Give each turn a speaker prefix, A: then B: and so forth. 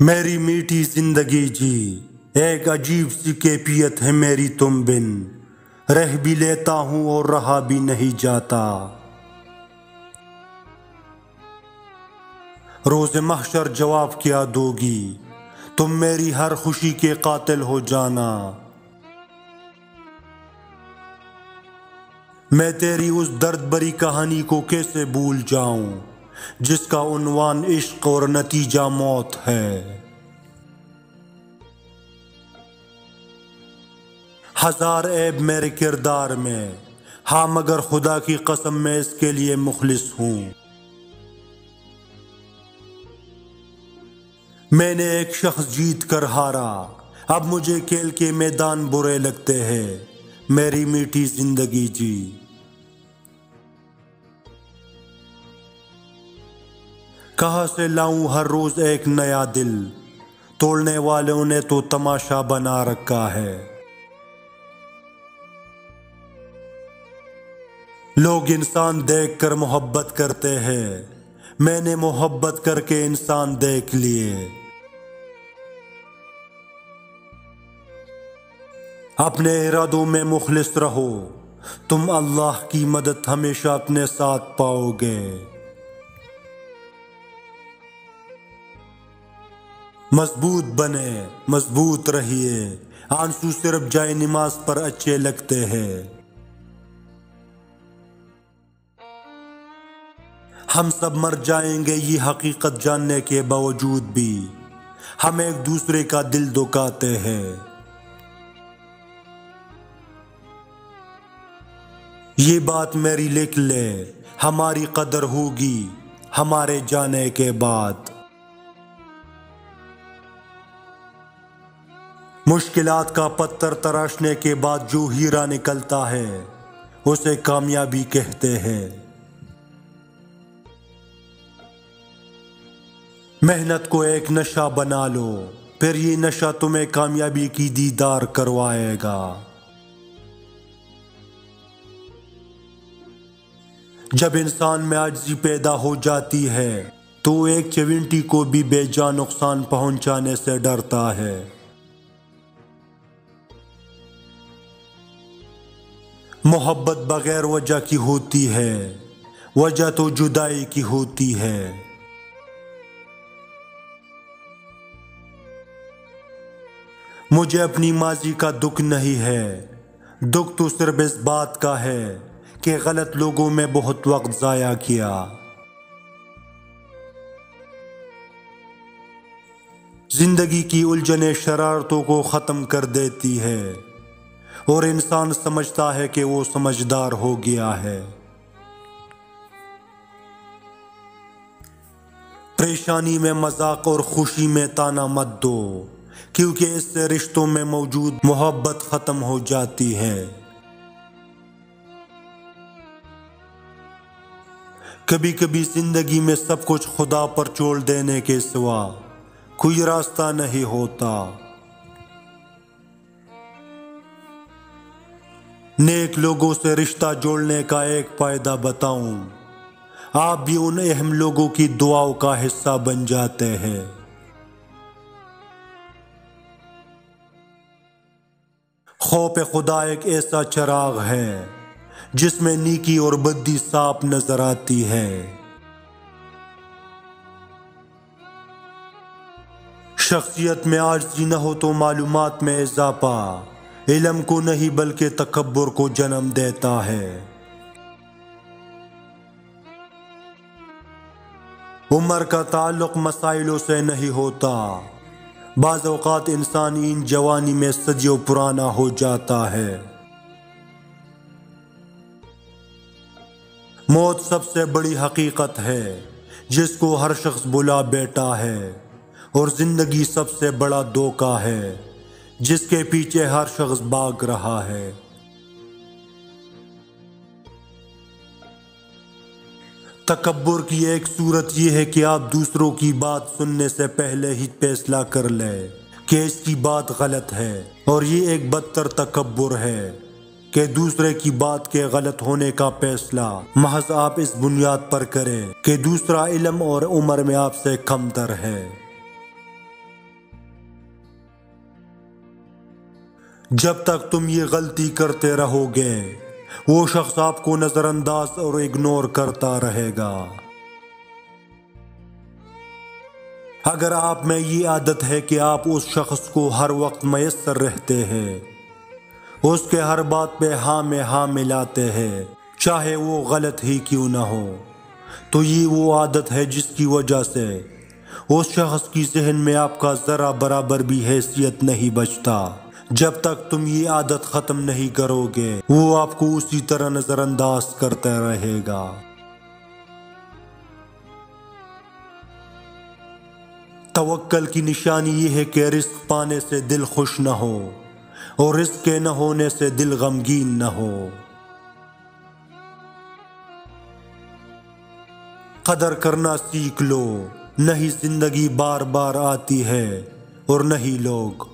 A: मेरी मीठी ज़िंदगी जी, एक अजीब सी कैफियत है मेरी तुम बिन। रह भी लेता हूँ और रहा भी नहीं जाता। रोज महशर जवाब क्या दोगी, तुम मेरी हर खुशी के कातिल हो जाना। मैं तेरी उस दर्द भरी कहानी को कैसे भूल जाऊँ? जिसका उन्वान इश्क और नतीजा मौत है। हज़ार ऐब मेरे किरदार में हाँ मगर खुदा की कसम मैं इसके लिए मुखलिस हूँ। मैंने एक शख्स जीत कर हारा, अब मुझे खेल के मैदान बुरे लगते हैं। मेरी मीठी ज़िंदगी जी। कहा से लाऊं हर रोज एक नया दिल? तोड़ने वालों ने तो तमाशा बना रखा है। लोग इंसान देख कर मोहब्बत करते हैं। मैंने मोहब्बत करके इंसान देख लिए। अपने इरादों में मुखलिस रहो। तुम अल्लाह की मदद हमेशा अपने साथ पाओगे। मज़बूत बने, मज़बूत रहिए। आँसू सिर्फ़ जाए नमाज़ पर अच्छे लगते हैं। हम सब मर जाएँगे ये हकीकत जानने के बावजूद भी। हम एक दूसरे का दिल दुखाते हैं। ये बात मेरी लिख ले, हमारी कदर होगी, हमारे जाने के बाद। मुश्किलात का पत्थर तराशने के बाद जो हीरा निकलता है, उसे कामयाबी कहते हैं। मेहनत को एक नशा बना लो, फिर ये नशा तुम्हें कामयाबी की दीदार करवाएगा। जब इंसान में आजी पैदा हो जाती है तो एक चिविंटी को भी बेजा नुकसान पहुँचाने से डरता है। मोहब्बत बगैर वजह की होती है, वजह तो जुदाई की होती है। मुझे अपनी माजी का दुख नहीं है, दुख तो सिर्फ़ इस बात का है कि गलत लोगों में बहुत वक्त ज़ाया किया ज़िंदगी की उलझने शरारतों को ख़त्म कर देती है। और इंसान समझता है कि वो समझदार हो गया है। परेशानी में मज़ाक और खुशी में ताना मत दो, क्योंकि इससे रिश्तों में मौजूद मोहब्बत खत्म हो जाती है। कभी कभी ज़िंदगी में सब कुछ खुदा पर छोड़ देने के सिवा कोई रास्ता नहीं होता। नेक लोगों से रिश्ता जोड़ने का एक फ़ायदा बताऊँ। आप भी उन अहम लोगों की दुआओं का हिस्सा बन जाते हैं। खौफ खुदा एक ऐसा चराग है, जिसमें नीकी और बद्दी साफ़ नज़र आती है। शख्सियत में आज न हो तो मालूमात में इजाफा। इलम को नहीं, बल्कि तकबर को जन्म देता है। उम्र का ताल्लुक मसाइलों से नहीं होता। बाज अवकात इंसान इन जवानी में सजियो पुराना हो जाता है। मौत सबसे बड़ी हकीकत है, जिसको हर शख्स बुला बैठा है, और ज़िंदगी सबसे बड़ा धोखा है। जिसके पीछे हर शख्स भाग रहा है। तकबर की एक सूरत यह है कि आप दूसरों की बात सुनने से पहले ही फैसला कर लें कि इसकी बात गलत है और ये एक बदतर तकबर है कि दूसरे की बात के गलत होने का फैसला महज आप इस बुनियाद पर करें कि दूसरा इलम और उम्र में आपसे कमतर है। जब तक तुम ये गलती करते रहोगे, वो शख्स आपको नजरअंदाज और इग्नोर करता रहेगा। अगर आप में ये आदत है कि आप उस शख्स को हर वक्त मैसर रहते हैं, उसके हर बात पे हाँ में हाँ मिलाते हैं, चाहे वो गलत ही क्यों ना हो तो ये वो आदत है जिसकी वजह से उस शख्स की जहन में आपका ज़रा बराबर भी हैसियत नहीं बचता। जब तक तुम ये आदत ख़त्म नहीं करोगे, वो आपको उसी तरह नज़रअंदाज करता रहेगा। तवक्ल की निशानी ये है कि रिस्क पाने से दिल खुश न हो और रिस्क के न होने से दिल गमगीन न हो। कदर करना सीख लो, नहीं ज़िंदगी बार बार आती है और नहीं लोग।